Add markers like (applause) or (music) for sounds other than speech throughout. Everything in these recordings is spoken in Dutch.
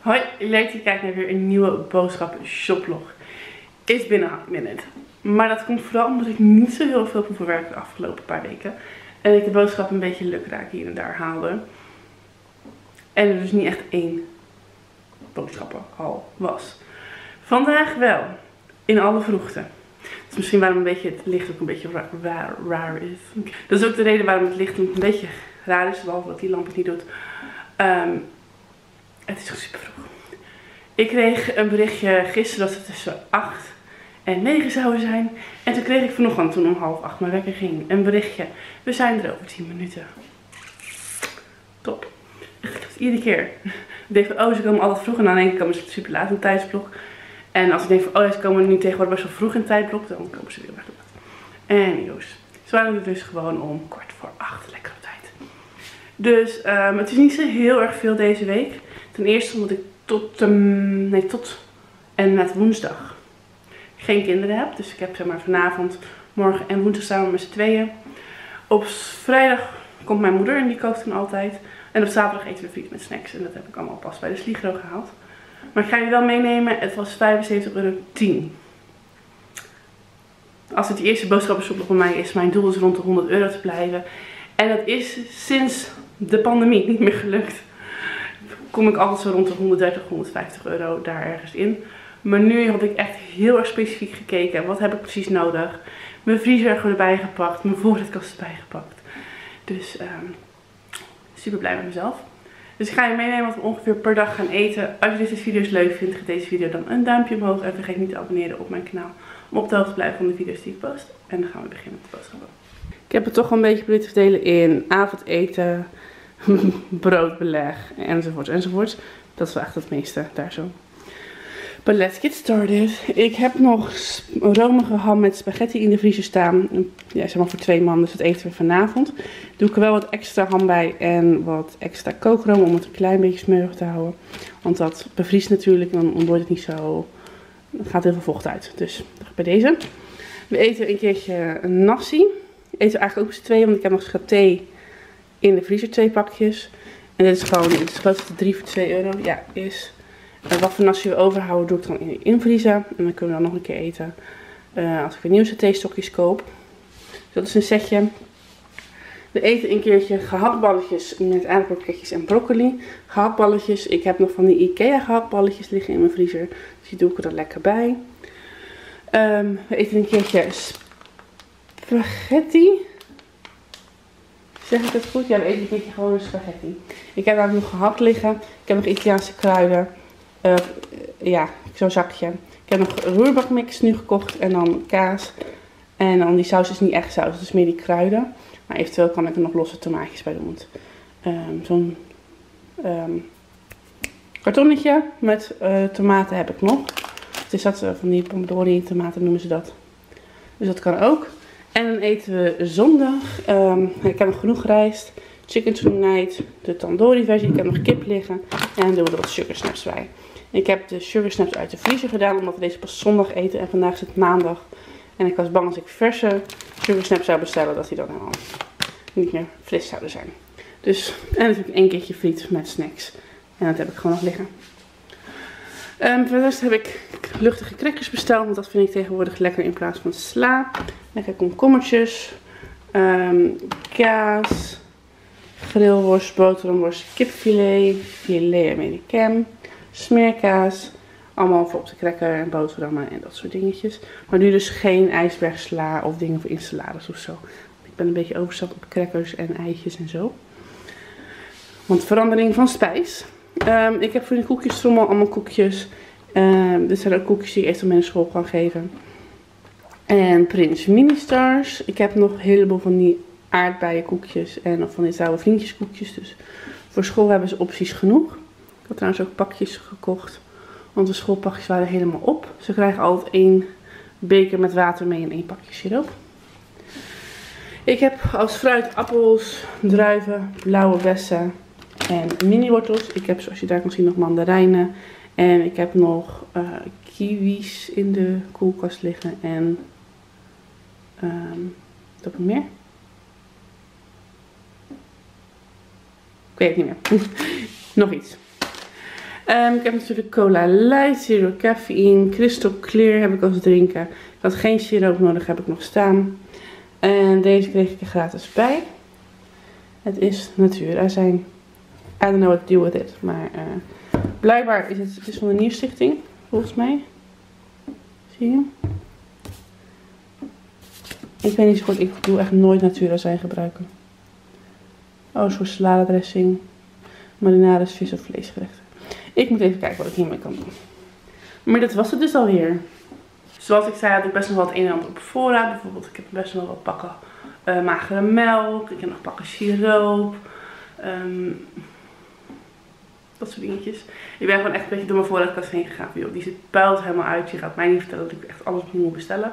Hoi, leuk dat je kijkt naar weer een nieuwe boodschap shoplog. Is binnen een minute. Maar dat komt vooral omdat ik niet zo heel veel van werk de afgelopen paar weken. En ik de boodschap een beetje lukraak hier en daar haalde. En er dus niet echt één boodschappenhal was. Vandaag wel. In alle vroegte. Dat is misschien waarom een beetje het licht ook een beetje raar, is. Dat is ook de reden waarom het licht een beetje raar is. Behalve dat die lamp het niet doet. Ehm, het is super vroeg. Ik kreeg een berichtje gisteren dat het tussen 8 en 9 zouden zijn. En toen kreeg ik vanochtend, toen om half 8 mijn wekker ging, een berichtje. We zijn er over 10 minuten. Top. Iedere keer. Ik denk van, oh, ze komen altijd vroeg. En dan denk ik, komen ze super laat in het tijdsblok. En als ik denk van, oh, ze komen nu tegenwoordig best wel vroeg in het tijdblok. Dan komen ze weer weg. En Joos. Ze waren er dus gewoon om kwart voor acht. Lekker op tijd. Dus um, het is niet zo heel erg veel deze week. Ten eerste omdat ik tot, um, nee, tot en met woensdag geen kinderen heb. Dus ik heb zeg maar vanavond, morgen en woensdag samen met z'n tweeën. Op vrijdag komt mijn moeder en die kookt dan altijd. En op zaterdag eten we friet met snacks. En dat heb ik allemaal pas bij de Sligro gehaald. Maar ik ga je wel meenemen. Het was 75 euro 10. Als het de eerste boodschappenshop bij mij is, mijn doel is rond de 100 euro te blijven. En dat is sinds de pandemie niet meer gelukt. Kom ik altijd zo rond de 130, 150 euro daar ergens in. Maar nu had ik echt heel erg specifiek gekeken. Wat heb ik precies nodig? Mijn vriezer erbij gepakt. Mijn voorraadkast erbij gepakt. Dus um, super blij met mezelf. Dus ik ga je meenemen wat we ongeveer per dag gaan eten. Als je deze video's leuk vindt, geef deze video dan een duimpje omhoog. En vergeet niet te abonneren op mijn kanaal. Om op de hoogte te blijven van de video's die ik post. En dan gaan we beginnen met de boodschappen. Ik heb het toch een beetje proberen te verdelen in avondeten, (laughs) broodbeleg enzovoort enzovoort. Dat is wel echt het meeste daar zo. But let's get started. Ik heb nog romige ham met spaghetti in de vriezer staan. Ja, zeg maar voor twee man, dus dat eten we vanavond. Doe ik er wel wat extra ham bij en wat extra kookroom om het een klein beetje smeurig te houden. Want dat bevriest natuurlijk en dan wordt het niet zo... Dan gaat heel veel vocht uit. Dus bij deze. We eten een keertje een nasi. Eten eigenlijk ook eens twee, want ik heb nog saté in de vriezer, twee pakjes. En dit is gewoon, dit is geloof ik 3 voor 2 euro. Ja, is en wat voor nasi we overhouden doe ik dan in de invriezer. En dan kunnen we dan nog een keer eten uh, als ik weer nieuwe satéstokjes koop. Dat is een setje. We eten een keertje gehaktballetjes met aardappelketjes en broccoli. Gehaktballetjes. Ik heb nog van die Ikea gehaktballetjes liggen in mijn vriezer. Dus die doe ik er lekker bij. Um, we eten een keertje spaghetti. Zeg ik dat goed? Ja, eten een keertje gewoon een spaghetti. Ik heb daar nog gehakt liggen. Ik heb nog Italiaanse kruiden. Uh, ja, zo'n zakje. Ik heb nog roerbakmix nu gekocht en dan kaas. En dan die saus is niet echt saus, het is meer die kruiden. Maar eventueel kan ik er nog losse tomaatjes bij doen. Um, Zo'n um, kartonnetje met uh, tomaten heb ik nog. Het is dat uh, van die pomodori tomaten noemen ze dat. Dus dat kan ook. En dan eten we zondag. Um, ik heb nog genoeg rijst. Chicken tonight, de tandoori versie. Ik heb nog kip liggen. En dan doen we er wat sugar snaps bij. Ik heb de sugar snaps uit de vriezer gedaan, omdat we deze pas zondag eten. En vandaag is het maandag. En ik was bang als ik verse sugar snaps zou bestellen, dat die dan helemaal niet meer fris zouden zijn. Dus, en natuurlijk één keertje friet met snacks. En dat heb ik gewoon nog liggen. Um, voor de rest heb ik luchtige crackers besteld, want dat vind ik tegenwoordig lekker in plaats van sla. Lekker komkommertjes, um, kaas, grillworst, boterhamworst, kipfilet, filet americain smeerkaas. Allemaal voor op de cracker en boterhammen en dat soort dingetjes. Maar nu dus geen ijsbergsla of dingen voor installades of zo. Ik ben een beetje overstapt op crackers en eitjes en zo. Want verandering van spijs. Um, ik heb voor de koekjestrommel allemaal koekjes. Um, dit zijn ook koekjes die ik echt aan mijn school kan geven. En Prins Mini Stars. Ik heb nog een heleboel van die aardbeienkoekjes en van die zoute vriendjeskoekjes. Dus voor school hebben ze opties genoeg had trouwens ook pakjes gekocht. Want de schoolpakjes waren helemaal op. Ze krijgen altijd één beker met water mee en één pakje siroop. Ik heb als fruit appels, druiven, blauwe bessen en mini-wortels. Ik heb zoals je daar kan zien nog mandarijnen. En ik heb nog uh, kiwis in de koelkast liggen. En um, wat meer? Ik weet het niet meer. (laughs) nog iets. Ehm, ik heb natuurlijk cola light, zero caffeine, crystal clear heb ik als drinken. Ik had geen siroop nodig, heb ik nog staan. En deze kreeg ik er gratis bij. Het is natuurazijn. I don't know what to do with it. Maar uh, blijkbaar is het, het is van de Nierstichting, volgens mij. Zie je? Ik weet niet zo goed, ik doe echt nooit natuurazijn gebruiken. Oh, een soort saladedressing. Marinades, vis of vleesgerechten. Ik moet even kijken wat ik hiermee kan doen. Maar dat was het dus alweer. Zoals ik zei had ik best nog wat een en ander op voorraad. Bijvoorbeeld ik heb best nog wat pakken uh, magere melk. Ik heb nog pakken siroop. Um, dat soort dingetjes. Ik ben gewoon echt een beetje door mijn voorraadkast heen gegaan. Joh, die zit puilt helemaal uit. Je gaat mij niet vertellen dat ik echt alles opnieuw moet bestellen.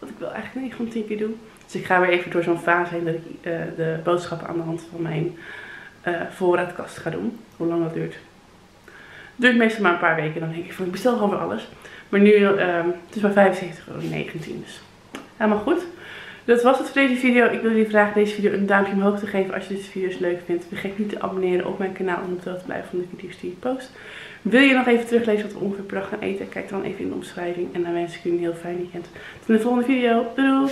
Wat ik wel eigenlijk niet gewoon tien keer doe. Dus ik ga weer even door zo'n fase heen dat ik uh, de boodschappen aan de hand van mijn uh, voorraadkast ga doen. Hoe lang dat duurt. Duurt meestal maar een paar weken. Dan denk ik van ik bestel gewoon weer alles. Maar nu, uh, het is maar 75,19 euro. Dus helemaal goed. Dat was het voor deze video. Ik wil jullie vragen deze video een duimpje omhoog te geven als je deze video's leuk vindt. Vergeet niet te abonneren op mijn kanaal om op te blijven van de video's die ik post. Wil je nog even teruglezen wat we ongeveer per dag gaan eten? Kijk dan even in de omschrijving. En dan wens ik jullie een heel fijn weekend. Tot de volgende video. Doei!